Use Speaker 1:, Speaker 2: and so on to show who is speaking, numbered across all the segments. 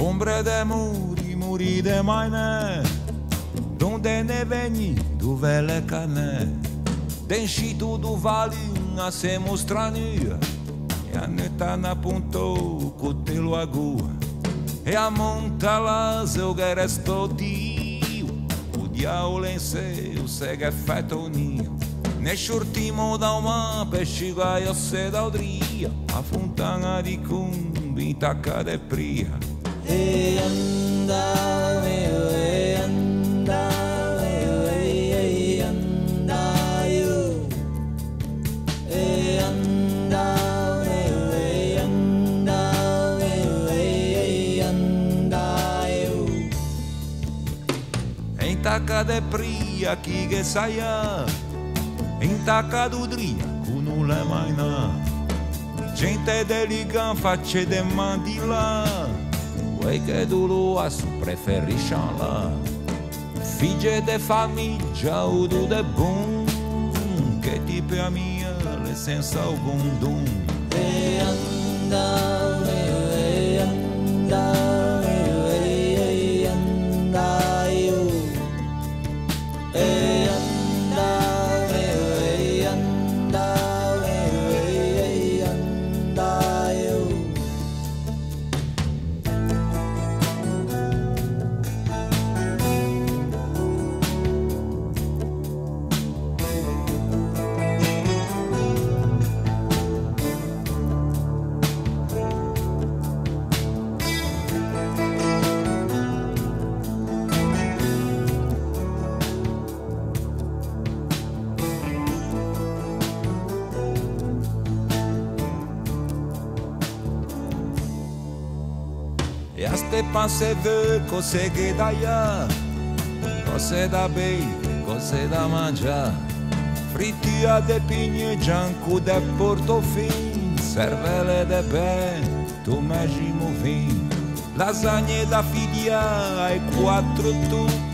Speaker 1: Ombre de muri, muri de maine Donde ne veni, le cane Denșitul do vale a se mostrania E a neta na ponto cu telo agua. E a monta lá seu geresto dio O diavolo em seu segue fetoninho Ne shurtimo da uma pesciga io se da odria A fontana di cumbi tacca de pria
Speaker 2: E anda, meu, e anda, meu, e, e anda, eu. E anda, meu, e anda, meu, e, e anda, eu.
Speaker 1: Em tacca de pria chi che saia In tacca d'udria cu non le mai na Gente deligan face de mandila Uei che dulu a su preferisce la Figlie de famiglia o do de bom Che tipo a mia le senza o bundum
Speaker 2: E anda, e anda,
Speaker 1: você vê, consegue daia Você dá bem, você dá manjar Fritia de pinhe, jancu de portofim Servele de pé, tu mergi no Lasagne da filia ai quattro tucchi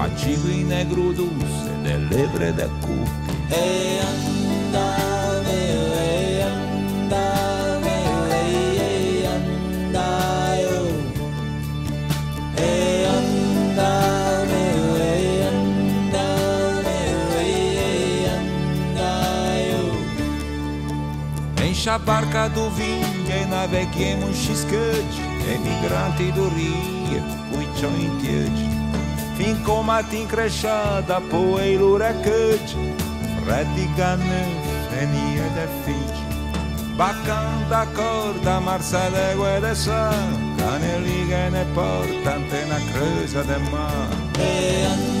Speaker 1: Acibi negro dulce, de lebre de cucchi
Speaker 2: E andai
Speaker 1: Enche a barca do vinho e naveguemos xiscade Emigranti do Rio, cuichão em tiede Fin com matin crechada, poeiro recade Redigane, fenia de fide Bacan da corda, marsa de guedesa Cane liga ne porta, antena creusa de mar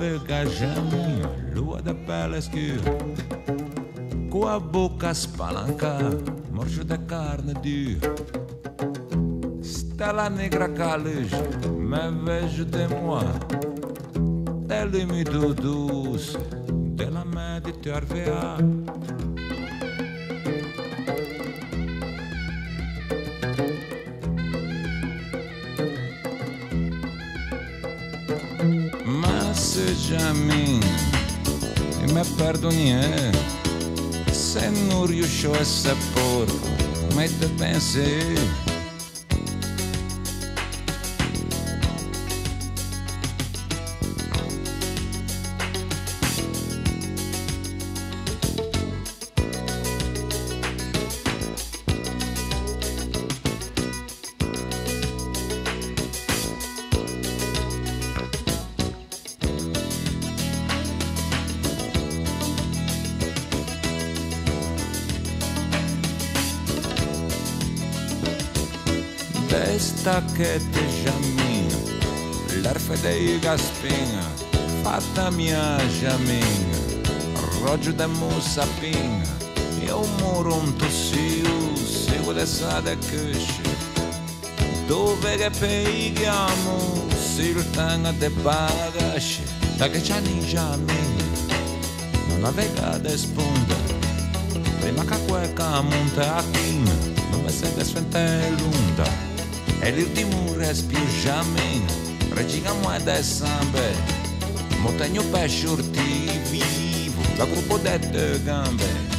Speaker 1: Gajamin, lua da pele escura Com a boca spalancada, morso da carne dura Stella negra caleja, me vejo de moi Delle mido doce, della Mediterranea Ma perdoni se non riuscio a essere porco, ma te pensi Desta che te jaminha, l'arfe dei gaspinha, fatta mia jaminha, roggio de mussapinha, eu moro um tossio, sigo dessa de cusce, dove che peghiamo, siltanga de bagache, da che ninja minha, non aveva de spunta, prima che quella monta a china, non mi sei desfente lunga. E l'ultimo respiro jamais Regina moeda e sambe Montanho pé shorti vivo. Da gruppo de te gambe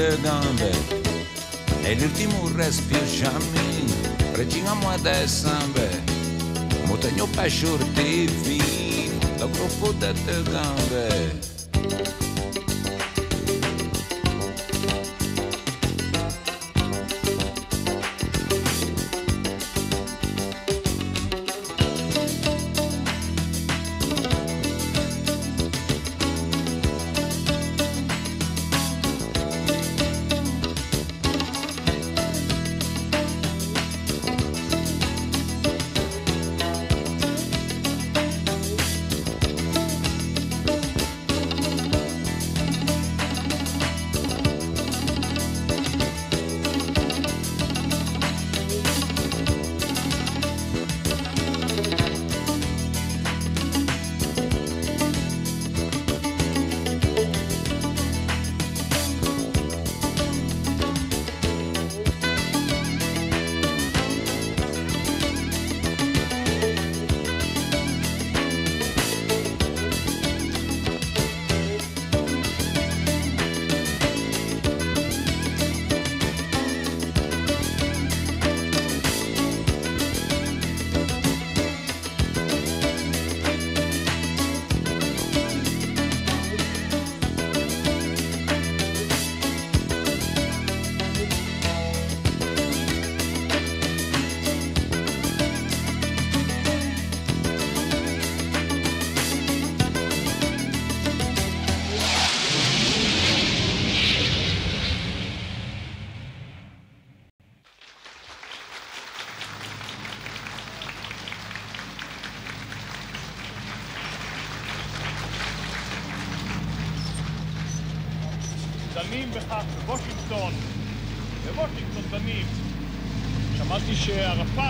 Speaker 1: te gambe. E l'ultimo respiro cammino Regina moeda e sambe. Montanho pé shorti vivo Dal gruppo de te gambe
Speaker 3: שערפאת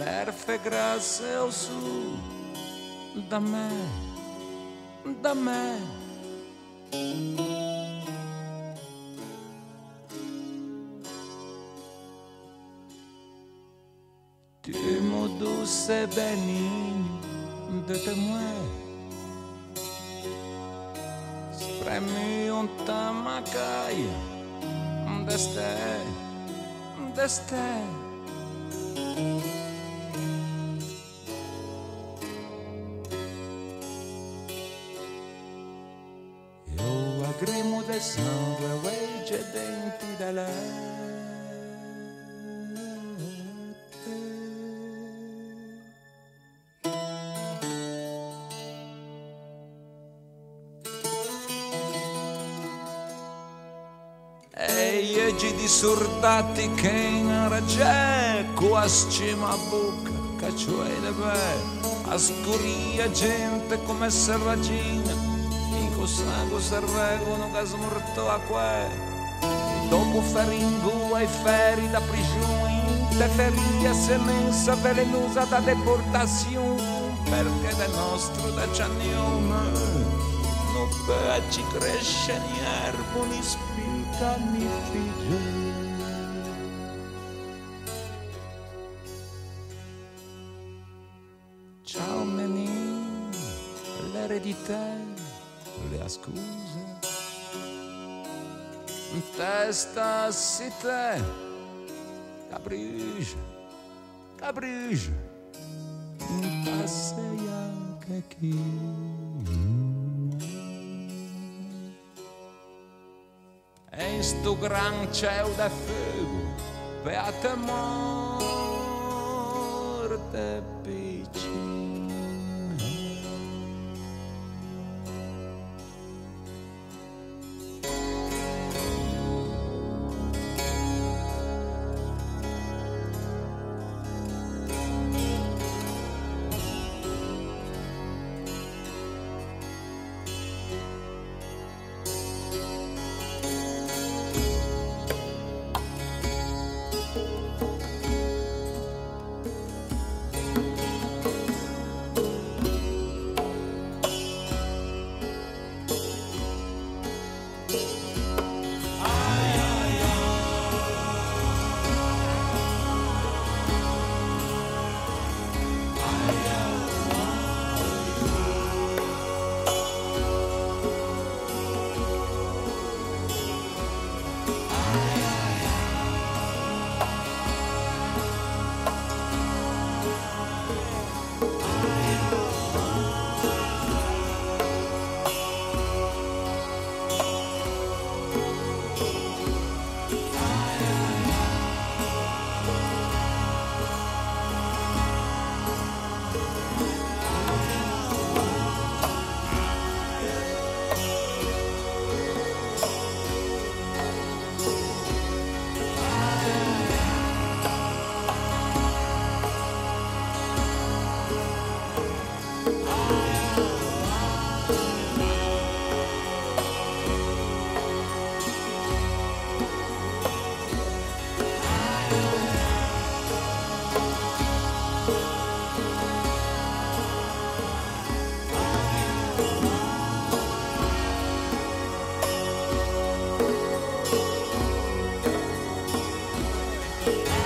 Speaker 1: Fait grâce au sous da me, da me. Tu me douce bénigne de témoin. Spremi un tamacaia, deste, deste. Eu Di sordati che in raggiecco a scima bocca, caccio e le be, a scuria gente come servagina, fico sangue servegono che smorto a que. Dopo feringo e feri da prigione, te feria semenza velenosa da deportazione, perché del nostro da cianione non ci cresce ni erbo ni spica ni figge. Ciao menino, l'eredità, le scuse. Testa si te, caprige, caprige, passei anche aqui. in sto gran cielo da fuoco, beata morte piccina.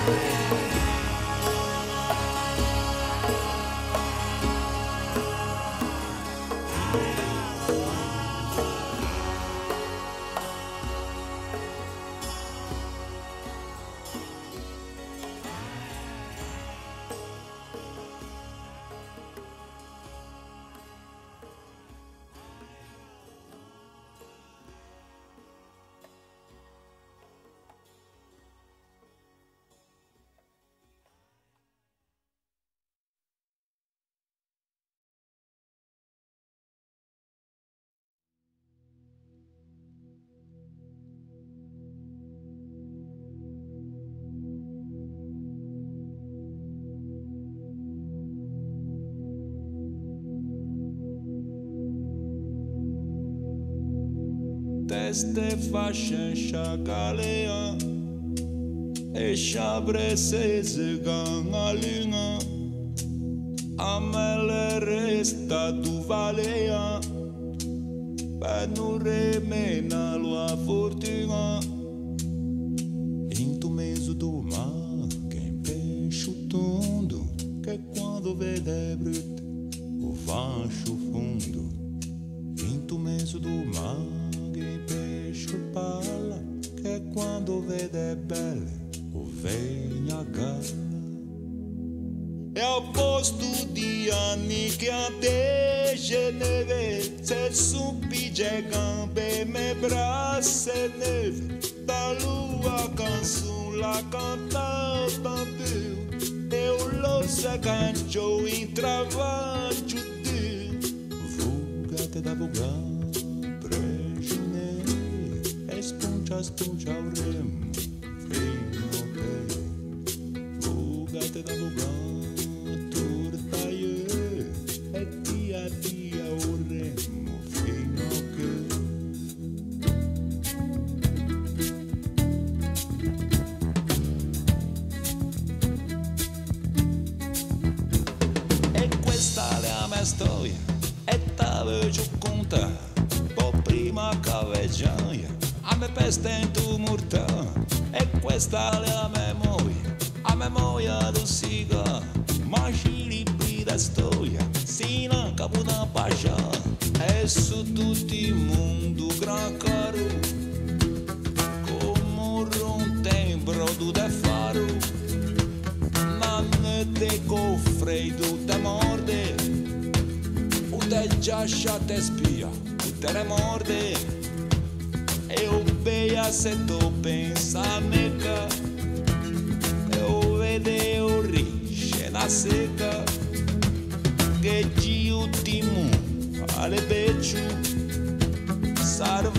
Speaker 1: Teste fashion shakalea E shabre se gangalinga A me le resta do valeia Per non remena la fortuna. In tu mezzo do mar in pesce tondo Che quando vede brutto O vascio fundo In tu mezzo do mar pesce palla Che quando vede belle O venha galla é o posto de anni che a te geneve Se supi gambe me brasse neve Da lua canção la cantava tanto Eu lo se cancio in trabalho de Vulgate da vulgar Espuncia, espuncia o remo Fino te Vulgate da vulgar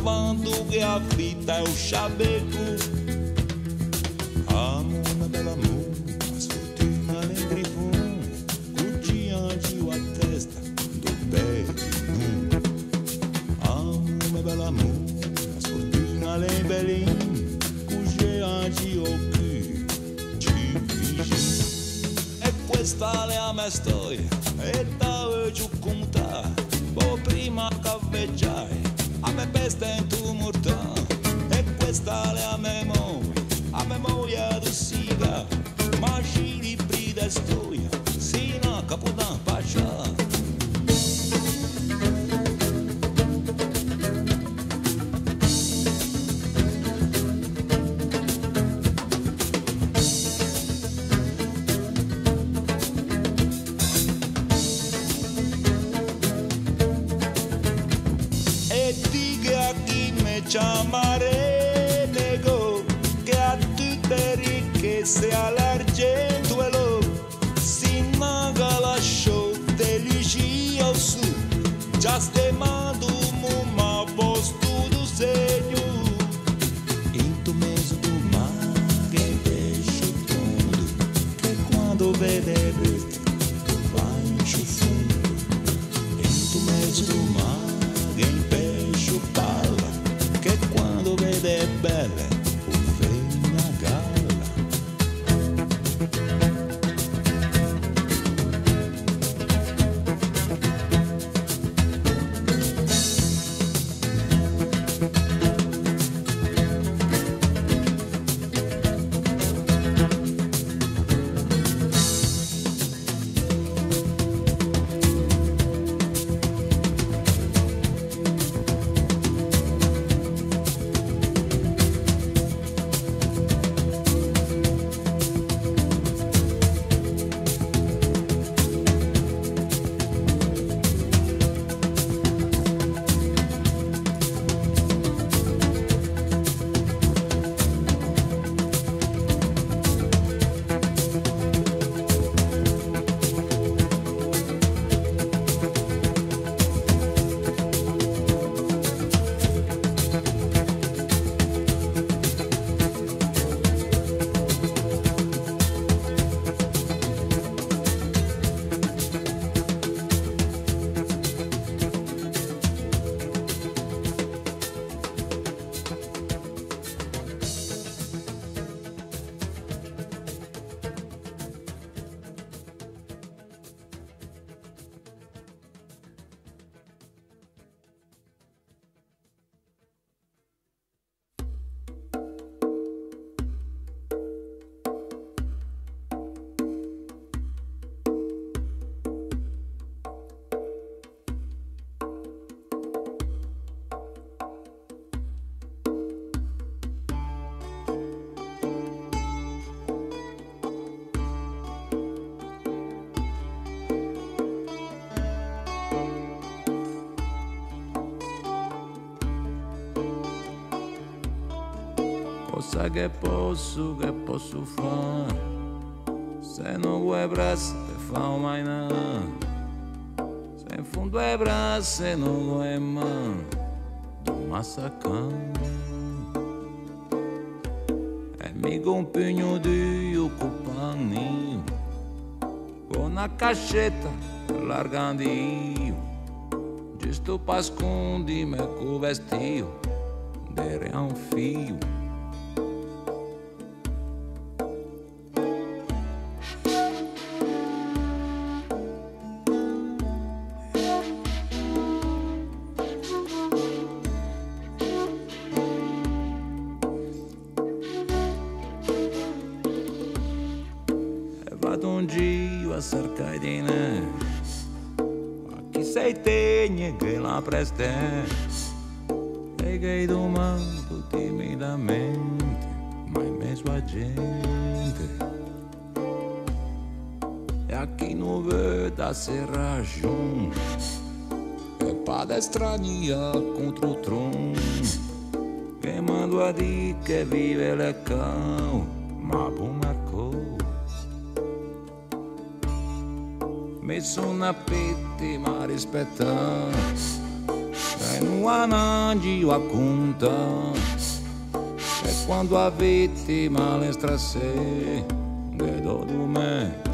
Speaker 1: Salvando che a un sciabeco Amo una bella amore, ascoltina nel grifone, cucciante a testa do pé Amo una bella amore, ascoltina nel belin, cucciante o qui, ci vici. E questa è la mia storia, e te voglio contare, po prima che veggiai, a me peste in tu mortà. E questa è la memoria, a memoria do siga, ma ci libri da Cosa che posso, che posso fare? Se non vuoi braccia per fare mai nada Se in fondo è braccia non vuoi mano Non massacrare E mi compagno di compagno Con una cascetta largando io. Giusto per scondirmi con vestito Dere a un fio preste E che domando timidamente Ma in mezzo a gente E a chi non vede se ragione E para strania contro o trono Che mando a dire che vive le cão Ma buon Marco messo una pette ma rispettare e non anangio a e quando avete male strasè vedo di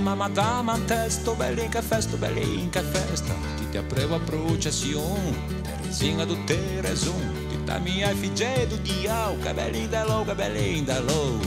Speaker 1: madama madama testo, belli che festo, belli che festa, ti ti apprevo a processione, Terezinha do Tereson, ti ta mia figlia do diao, cabelli da lo, cabelli da lo.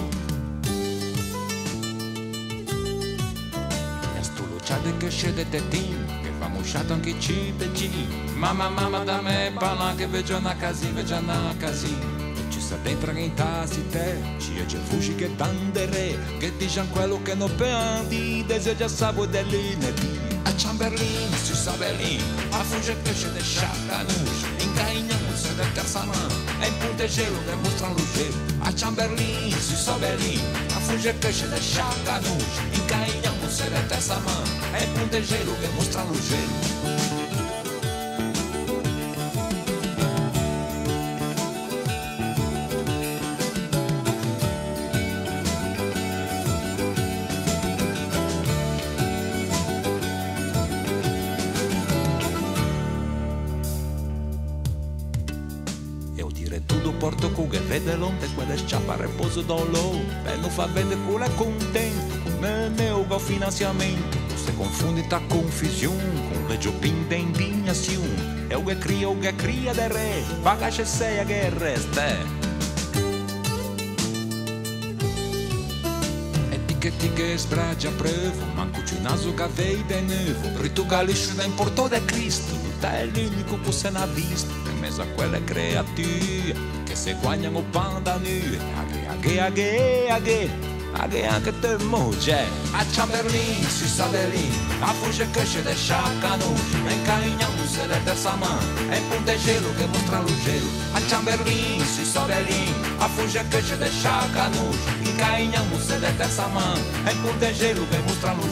Speaker 1: E sto lucciate che scende tetin, che fa musciato anche ci pecin, mamma mamma da me parla che veggio una casi, veggio una casi. Ci sta dentro in tassi te, ci è c'è fusci che tandere, che dicono quello che non prendi, deseja sabo dell'inedì. A Chamberlain, si sa Berlin, a fugge cresce de chacanus, in cainhamos da terça mão, em punta gelo demonstra luce. A Chamberlain, si sa Berlin, a fugge cresce de chacanus, in cainhamos da terça mão, em punta gelo demonstra luce. Sciappa reposo dolor E non fa vedere culo è contento Come meu go finanziamento Se confunde ta confusione Con le giopin de indignazione Eu che cria o che cria de re Paga che sei a che resta che ti che sbragia prevo, manco ci naso che vei de nuovo, ritucalisce da importo de Cristo, te è l'unico che se n'ha visto, in mezzo a quelle creature che se guagnano panda nu, aghe, aghe, aghe, aghe. Anche te moglie A Chamberlain si sa de lì A fugge cresce de sciacano E caigniamo se de mano E punte gelo che mostra lo gelo A Chamberlain si sa de lì A fugge cresce de sciacano E caigniamo se de mano E punte gelo che mostra lo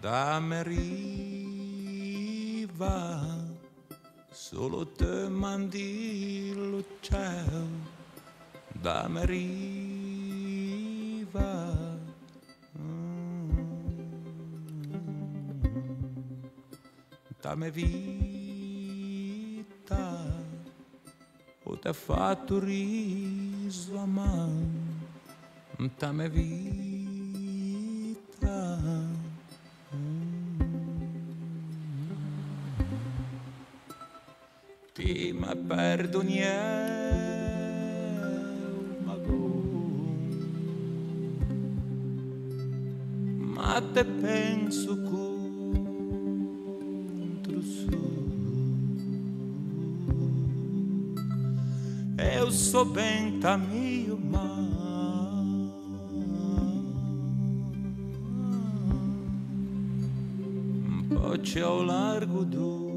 Speaker 1: gelo Da riva solo te mandi lo cielo da riva. Dammi vita o te fatto riso a mano Dammi vita perdonieu ma te penso contro su eu sou bem tamio ma pode ao largo do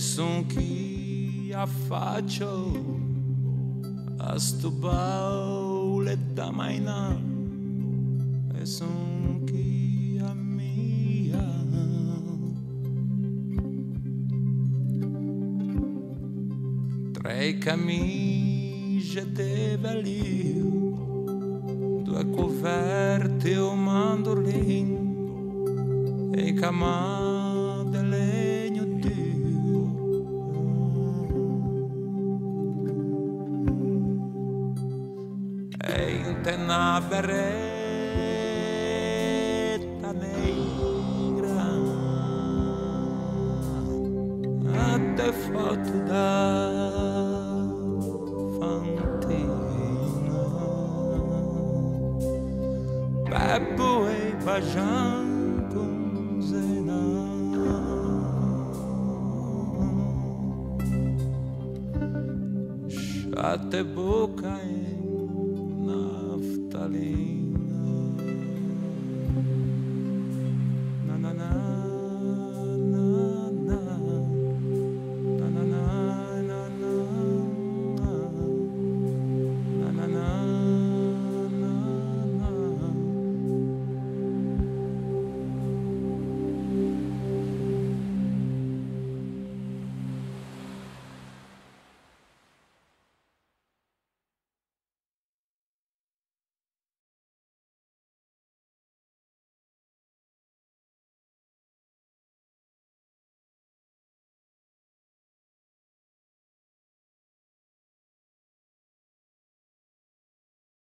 Speaker 1: son chi affaccio a da maina son chi a mia tre camicie de velio due coperte o mandolin e camà veretta negra. A te fatto da fantina. Bebbo e bajan con zena Shate boca